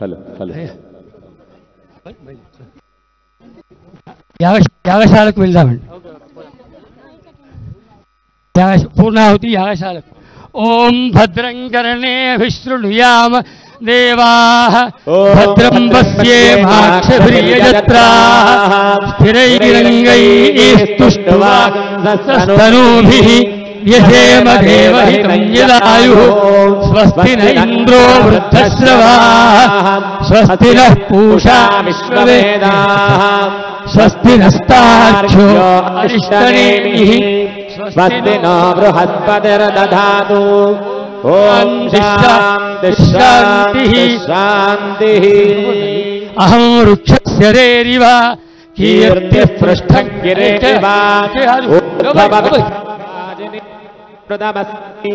Hello hello యాగ యాగశాలకు వెళ్దామండి యాగ పూర్ణాహుతి యాగశాలకు ఓం భద్రం కరణే విశృణుయామ దేవా ఓం భద్రం పశ్యేమాక్షభిర్యజత్రా స్థిరైరంగైస్తుష్టువాస్తనూభిः यशेम स्वस्ति न इंद्रो वृद्धश्रवा। स्वस्ति न पूषा विश्व स्वस्ति नस्ताक्षो अरिष्टनेमिः स्वस्ति नो बृहस्पतिर्दधातु शांति शांति अहम वृक्ष वृक्षस्य कीर्ति पृष्ठ गिरे ప్రథమస్తి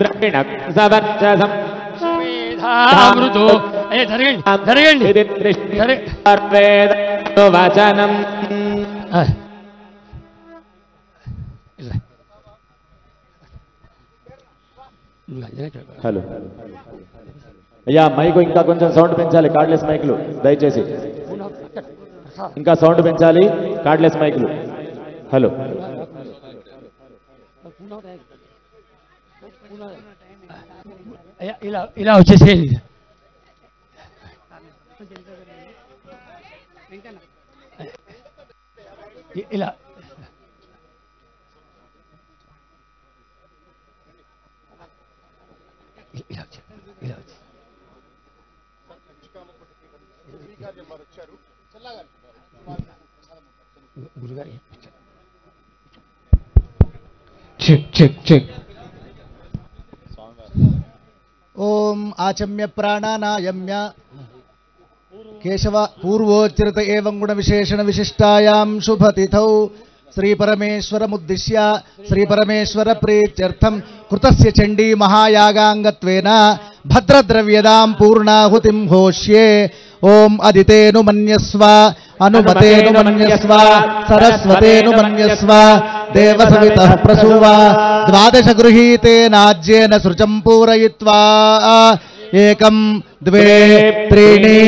ద్రవిణ సవర్చసం అమృతో అయ్యే జరగండి జరగండి జరగ వచనం. హలో అయ్యా మైకు ఇంకా కొంచెం సౌండ్ పెంచాలి కార్డ్లెస్ మైకులు దయచేసి ఇంకా సౌండ్ పెంచాలి కార్డ్లెస్ మైకులు హలో ఇలా ఇలా వచ్చేసేయండి ఇలా ఇలా ఇలా గురుగారు చెక్ చెక్ చెక్ ओम आचम्य प्राणानायम्य। केशव पूर्वोच्चरित एवं गुण विशेषण विशिष्टायां शुभतिथौ। श्रीपरमेश्वर श्रीपरमेश्वरप्रीत्यर्थं कृतस्य चण्डी महायागाङ्गत्वेन भद्रद्रव्यदां पूर्णाहुतिं होष्ये ॐ अदितेऽनुमन्यस्व। అనుమతేను మన్యస్వ సరస్వతేను మన్యస్వ దేవసవిత ప్రసూవ ద్వాదశ గృహీతేనాజ్యేన సృజం పూరయిత్వా. ఏకం ద్వే త్రీణి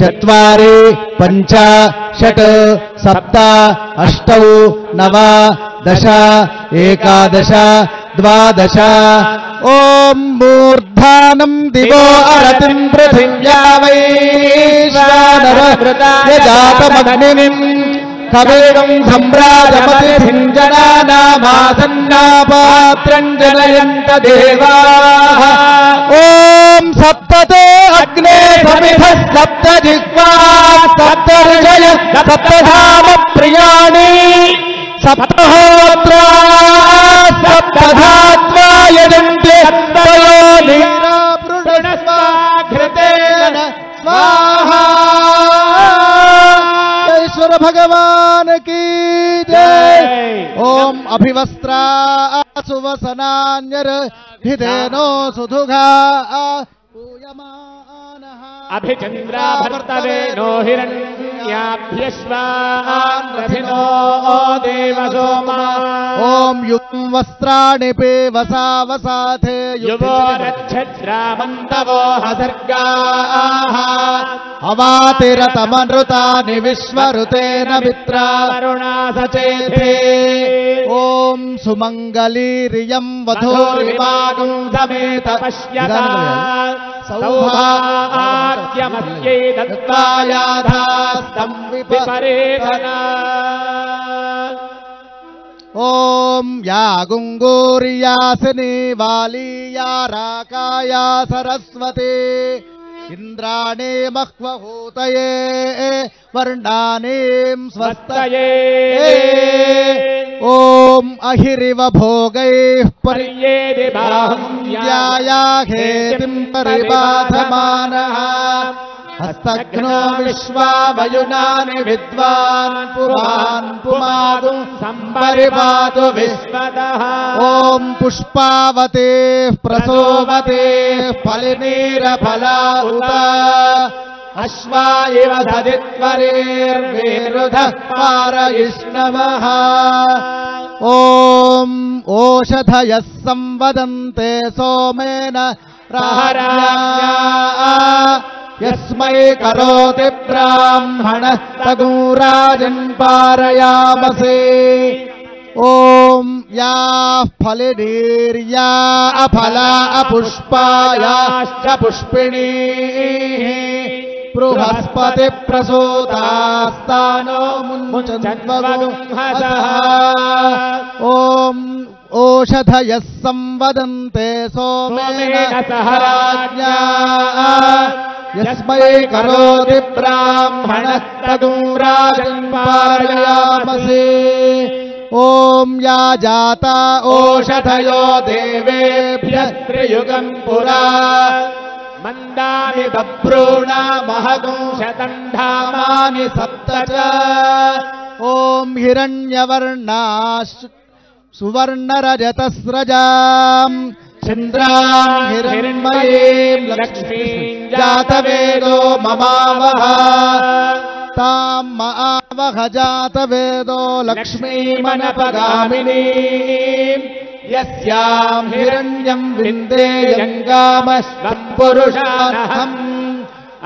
చత్వారి పంచ షట్ సప్త అష్టౌ నవ దశ ఏకాదశ ద్వాదశ ఓం మూర్ధానం దివో అరతిం పృథివ్యా వైశ్వానరజాతమగ్నిం కవేగం సమ్రాజమతిథిం జనానామాసన్నాపాత్రం జనయంత దేవాః ఓం సప్తతో అగ్నే సమిధ సప్త జిహ్వా సప్త ఋషయ సప్తధామ भगवान् जय। ॐ अभिवस्त्रा सुवसनान्यर सुवसनान्यर्भिधेनो सुधुघा। पूयमानः। अभिचन्द्राभक्तभ्यो रथिनो देवसोमा। ఓం యుం వస్త్రాణి పేవసా వసాథే యువోరక్షద్రామంతవో హసర్గాః అవాతిరతమనృతాని విశ్వరుతేన మిత్రా కరుణా సచేతే ఓం సుమంగళీరియం వధూరిమాగం సమేత పశ్యత సౌభాగ్యమస్యై దత్తాయాధాస్తం విపరేతనా ॐ या गुङ्गोर्यासिनी वाली या राकाया सरस्वती। इन्द्राणीमह्वभूतये वर्णानीं स्वस्तये। ॐ अहिरिव भोगैः पर्येतिम् परिबाधमानः। हस्तघ्नो विश्वा वयुनानि विद्वान् पुरान् पुरा सम्परिपातु विश्वतः। ॐ पुष्पावते प्रसोमते फलिनीरफला उत अश्वा इव धरेरुधः पारयिष्णवः। ॐ ओषधयः संवदन्ते सोमेन प्रहरा यस्मै करोति ब्राह्मणः तगूराजन् पारयामसे। ॐ याः फलिनीर्या अफला अपुष्पायाश्च पुष्पिणीः। बृहस्पति प्रसूतास्तानो मुञ्चन्वगुंहसः ॐ ओषधयः संवदन्ते सोमेन सह राज्ञा यस्मै करोति ब्राह्मणः तगुराजन् पारयामसे। ॐ या जाता ओषधयो देवेभ्यः त्रियुगम् पुरा। मन्दानि बभ्रूणामहगुंशतण्ढामानि सप्त च। ॐ हिरण्यवर्णाश् सुवर्णरजतस्रजाम् चन्द्राम् हिरण्मयीम् लक्ष्मीम् जातवेदो ममावह। ताम् मावह जातवेदो लक्ष्मीमनपगामिनीम् यस्याम् हिरण्यम् विन्देयङ्गामश्वम् पुरुषानहम्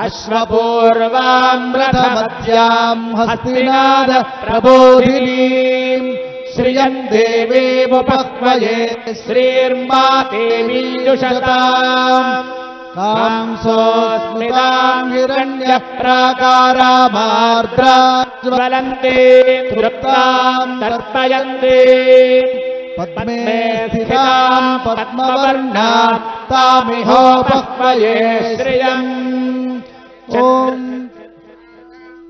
अश्वपूर्वाम् रथमध्याम् हस्तिनाद प्रबोधिनीम् श्रियम् देवीमुपक्वये श्रीर्मातेवीजुषताम् कांसोऽस्मिताम् हिरण्य प्राकारामार्द्राज्वलन्ते तृप्ताम् तर्पयन्ते पद्मे स्थिताम् पद्मवर्णा तामिहोपक्वये श्रियम्। ॐ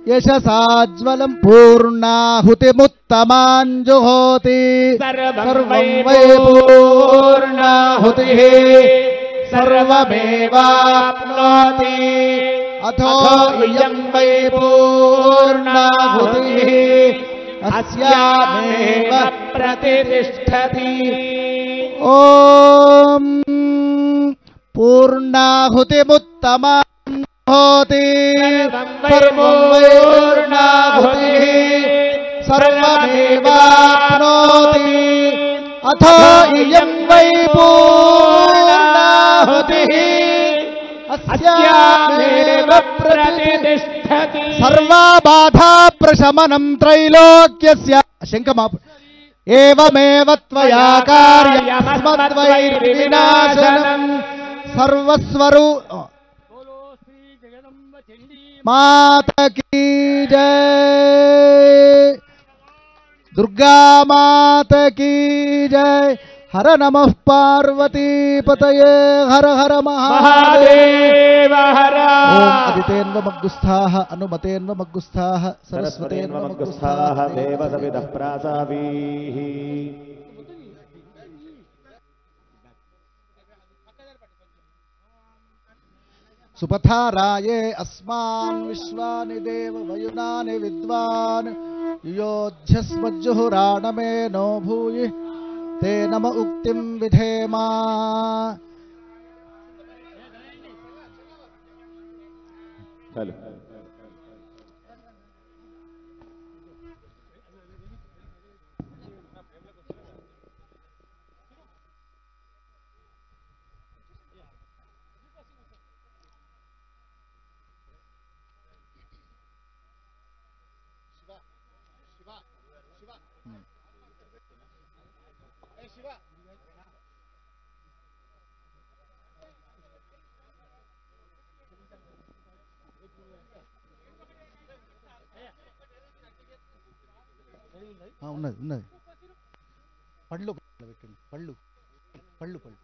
यशसाज्वलम् पूर्णाहुतिमुत्तमाञ्जुहोति सर्वम् वै पूर्णाहुतिः। सर्वमेवाप्नोति। अथो इयम् वै पूर्णाहुतिः। अस्यामेव प्रतिष्ठति। ॐ पूर्णाहुतिमुत्तमा होति सर्वैर्पूर्णाहुतिः सर्वमेवाप्नोति अथ इयम् वै पूर्णाहुतिः अस्यामेव प्रतिष्ठति। सर्वाबाधा प्रशमनम् त्रैलोक्यस्य। शङ्कमा एवमेव त्वया कार्यमस्मद्वैर्विनाशनम् सर्वस्वरू मात की जय। दुर्गा मात की जय। हर नमः पार्वती पतये। हर हर महादेव। हर। अदितेन्वमग्गुस्थाः अनुमतेन्वमग्गुस्थाः सरस्वतेन्वमग्गुस्थाः देव सविदः प्रासावीः सुपथाराये अस्मान् विश्वानि देव वयुनानि विद्वान् नो भूय ते नम उक्ति विधेमा। ఉన్నది ఉన్నది. పళ్ళు పెట్టండి. పళ్ళు. పళ్ళు పళ్ళు.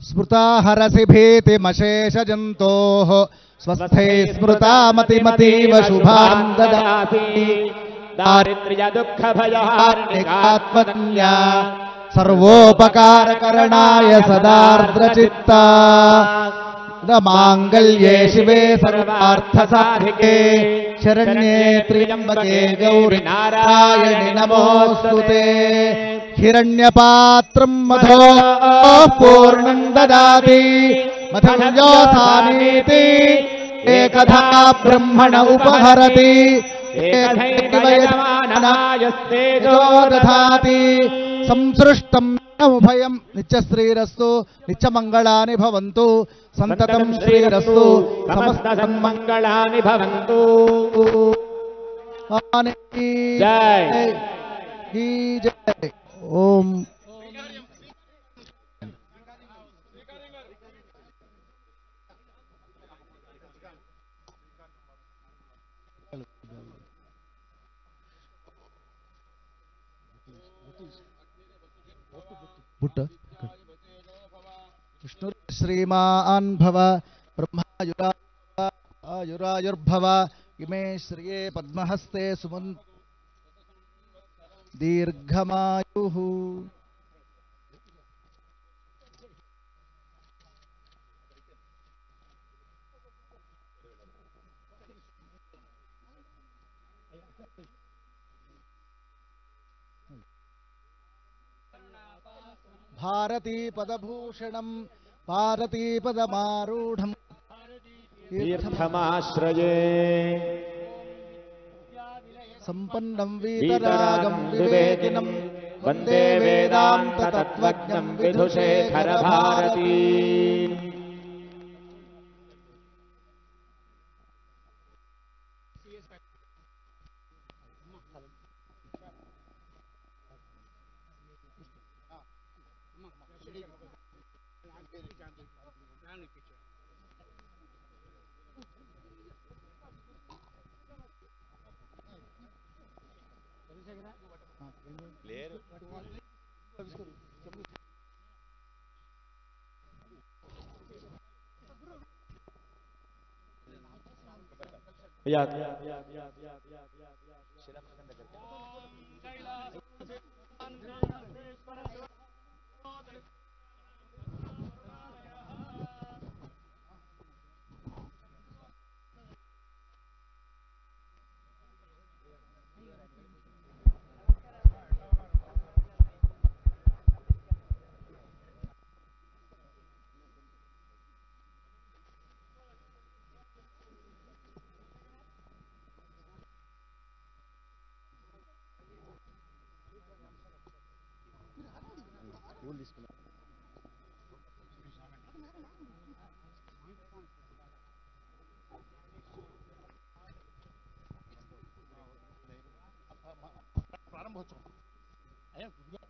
स्मृता हरसि भीतिमशेषजन्तोः स्वस्थै स्मृता मतिमतीव शुभाम् ददाति दारिद्र्य दुख निकात्मन्या सर्वोपकारकरणाय सदार्द्रचित्ता। മാംഗല്യേ ശിവേ സർവാർത്ഥസാധികേ. ശരണ്യേ ത്രിയംബകേ ഗൗരി നാരായണി നമോസ്തുതേ. ഹിരണ്യപാത്രം മധോ പൂർണം ദദാതി. മഥം യോധാനീതി ഏകഥാ ബ്രഹ്മണ ഉപഹരതി. സംസൃഷ്ടം ഉഭയം നിത്യശ്രീരസ്തു. നിത്യമംഗളാനി ഭവന്തു. సంతతం శ్రీరస్తు సమస్త సన్మంగళాని భవంతు. బుట్ట. जय जय ओम पुट विष्णु श्रीमान् भव ब्रह्मायुरा इमे श्रिये पद्महस्ते सुमन् दीर्घमायुः भारतीपदभूषणम् भारतीपदमारूढम्। तीर्थमाश्रये। सम्पन्नम् वीतरागम् विवेकिनम् वन्दे वेदान्ततत्त्वज्ञम् Clear. Yeah. yeah. ఫోన్ తీసుకున్నారు ప్రారంభోత్సవం. అయ్యా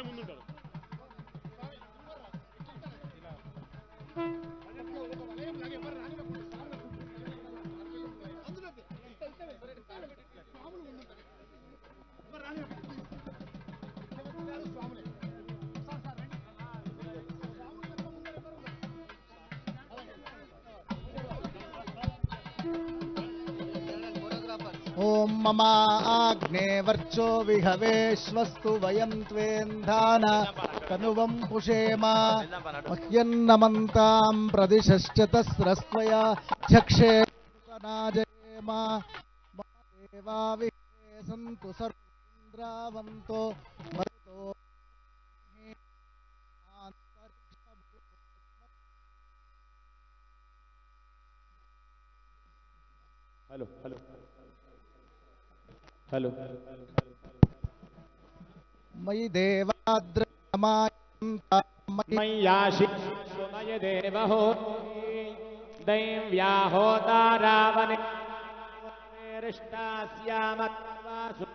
el mundo entero. ॐ ममाग्ने वर्चो विहवे श्वस्तु वयं त्वेन्धान तनुवं पुषेम मह्यन्नमन्तां प्रदिशश्च तस्रस्त्वया झक्षे नाजयेम देवाविहे सन्तु सर्वन्द्रावन्तो मरुतो हेलो हेलो मयि देवाद्रमायन्ता मयि मय्याशिमय देवहो दैव्याहोतारावने रिष्टास्यामत्वासु